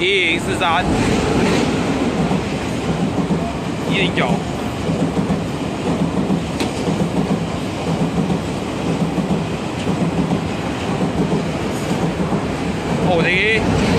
一零四三。一零九。我的